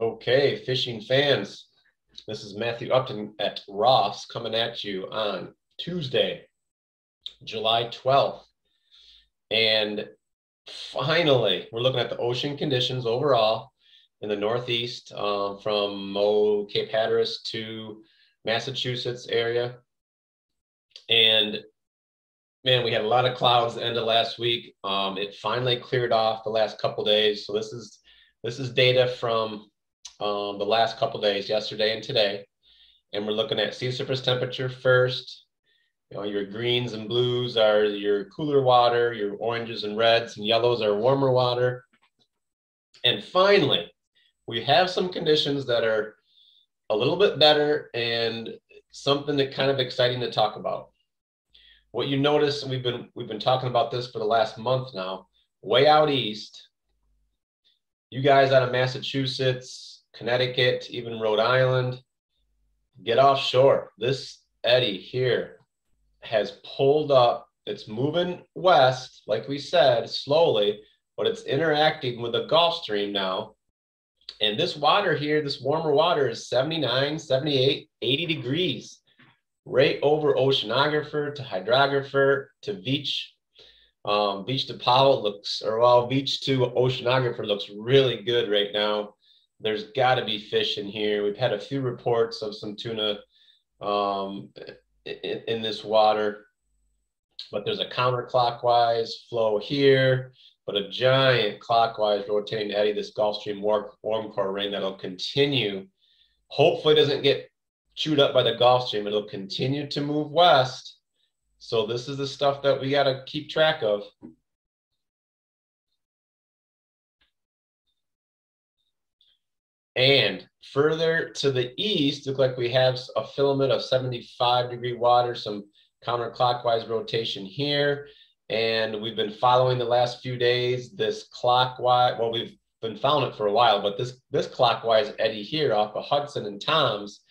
Okay, fishing fans, this is Matthew Upton at ROFFS coming at you on Tuesday, July 12th. And finally, we're looking at the ocean conditions overall in the Northeast um, from oh, Cape Hatteras to Massachusetts area. And man, we had a lot of clouds the end of last week. Um, it finally cleared off the last couple days. So this is this is data from um, the last couple days, yesterday and today. And we're looking at sea surface temperature first. You know, your greens and blues are your cooler water, your oranges and reds and yellows are warmer water. And finally, we have some conditions that are a little bit better and something that kind of exciting to talk about. What you notice, we've been we've been talking about this for the last month now, way out east. You guys out of Massachusetts, Connecticut, even Rhode Island, get offshore. This eddy here has pulled up. It's moving west, like we said, slowly, but it's interacting with the Gulf Stream now and this water here, this warmer water is 79, 78, 80 degrees, right over oceanographer to hydrographer to Veatch. Um, Veatch to Powell looks, or well, Veatch to oceanographer looks really good right now. There's got to be fish in here. We've had a few reports of some tuna um, in, in this water, but there's a counterclockwise flow here but a giant clockwise rotating eddy, this Gulf Stream warm, warm core ring that'll continue, hopefully doesn't get chewed up by the Gulf Stream. It'll continue to move west. So this is the stuff that we got to keep track of. And further to the east, look like we have a filament of 75 degree water, some counterclockwise rotation here. And we've been following the last few days this clockwise. Well, we've been following it for a while, but this this clockwise eddy here off of Hudson and Tom's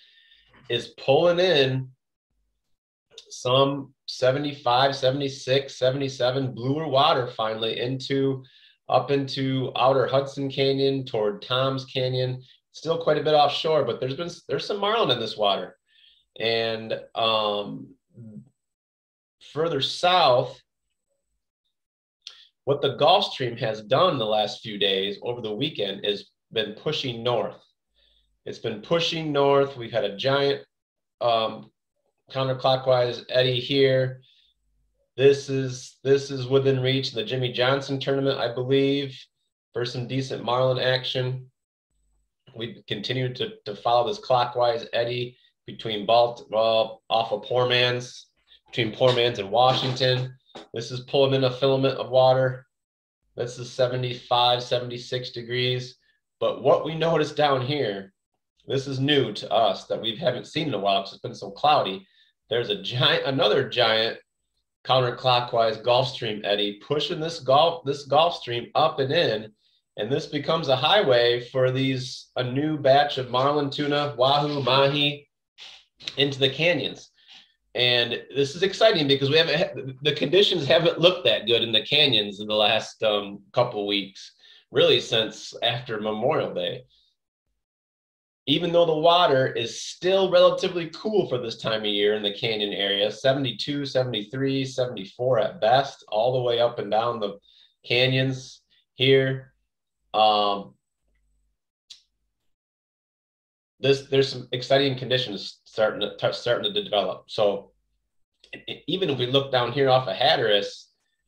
is pulling in some 75, 76, 77 bluer water finally into up into outer Hudson Canyon toward Tom's Canyon. Still quite a bit offshore, but there's been there's some marlin in this water. And um, further south, what the Gulf Stream has done the last few days over the weekend is been pushing north. It's been pushing north. We've had a giant um, counterclockwise eddy here. This is this is within reach the Jimmy Johnson tournament, I believe, for some decent Marlin action. We continue to, to follow this clockwise eddy between Balt, well, off of Poor Man's, between Poor Man's and Washington. This is pulling in a filament of water. This is 75, 76 degrees. But what we notice down here, this is new to us that we haven't seen in a while because it's been so cloudy. There's a giant, another giant counterclockwise Gulf Stream eddy pushing this Gulf, this Gulf Stream up and in. And this becomes a highway for these, a new batch of marlin tuna, wahoo, mahi into the canyons. And this is exciting because we haven't the conditions haven't looked that good in the canyons in the last um, couple weeks, really since after Memorial Day. Even though the water is still relatively cool for this time of year in the canyon area, 72, 73, 74 at best, all the way up and down the canyons here. Um, this there's some exciting conditions starting to starting to develop. So even if we look down here off of Hatteras,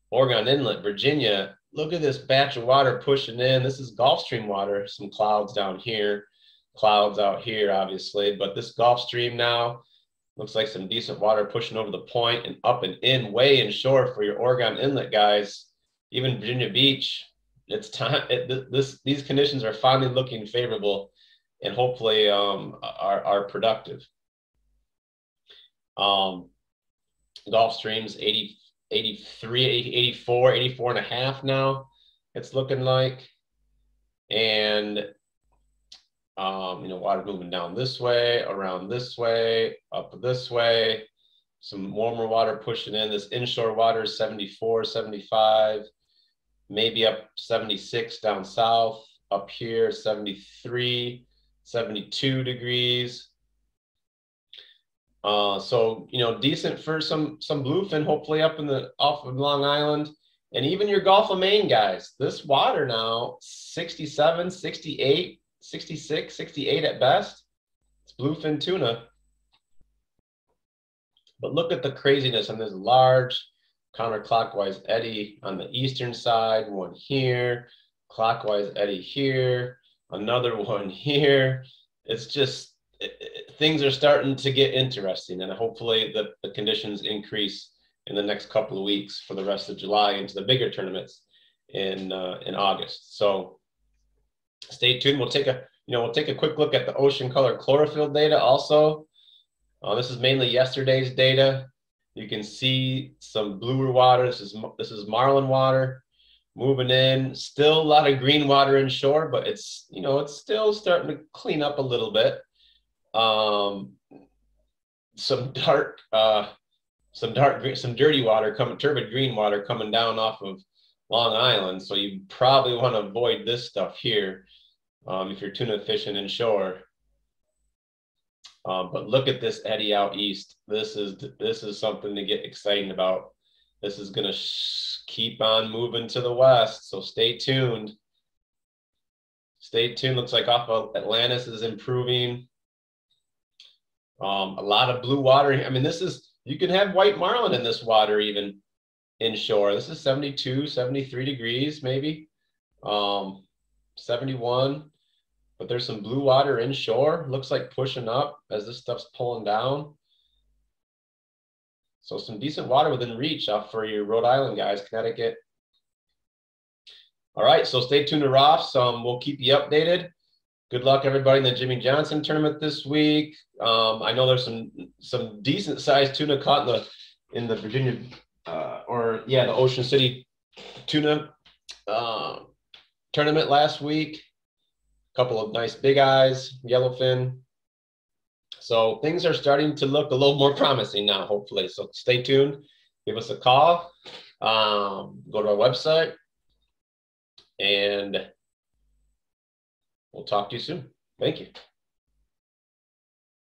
Oregon Inlet, Virginia, look at this batch of water pushing in. This is Gulf Stream water. Some clouds down here, clouds out here, obviously. But this Gulf Stream now looks like some decent water pushing over the point and up and in, way inshore for your Oregon Inlet guys. Even Virginia Beach, it's time. It, this these conditions are finally looking favorable, and hopefully um, are are productive. Um, Gulf Streams 80, 83, 84, 84 and a half now, it's looking like. And, um, you know, water moving down this way, around this way, up this way. Some warmer water pushing in. This inshore water is 74, 75, maybe up 76 down south. Up here, 73. 72 degrees. Uh, so you know, decent for some some bluefin, hopefully up in the off of Long Island, and even your Gulf of Maine guys. This water now 67, 68, 66, 68 at best. It's bluefin tuna. But look at the craziness on this large counterclockwise eddy on the eastern side, one here, clockwise eddy here, another one here. It's just it, it, things are starting to get interesting, and hopefully the, the conditions increase in the next couple of weeks for the rest of July into the bigger tournaments in uh, in August. So stay tuned. We'll take a you know we'll take a quick look at the ocean color chlorophyll data also. Uh, this is mainly yesterday's data. You can see some bluer water. This is this is marlin water moving in. Still a lot of green water inshore, but it's you know it's still starting to clean up a little bit. Um, some dark, uh, some dark, some dirty water coming, turbid green water coming down off of Long Island. So you probably want to avoid this stuff here um, if you're tuna fishing inshore. Um, but look at this eddy out east. This is this is something to get excited about. This is going to keep on moving to the west. So stay tuned. Stay tuned. Looks like off of Atlantis is improving. Um, a lot of blue water. I mean, this is, you can have white marlin in this water even inshore. This is 72, 73 degrees maybe, um, 71. But there's some blue water inshore. Looks like pushing up as this stuff's pulling down. So some decent water within reach off for your Rhode Island guys, Connecticut. All right, so stay tuned to ROFFS. Um, we'll keep you updated. Good luck, everybody, in the Jimmy Johnson tournament this week. Um, I know there's some some decent sized tuna caught in the in the Virginia uh, or yeah, the Ocean City tuna uh, tournament last week. Couple of nice big eyes, yellowfin. So things are starting to look a little more promising now, hopefully. So stay tuned. Give us a call. Um, go to our website. And we'll talk to you soon. Thank you.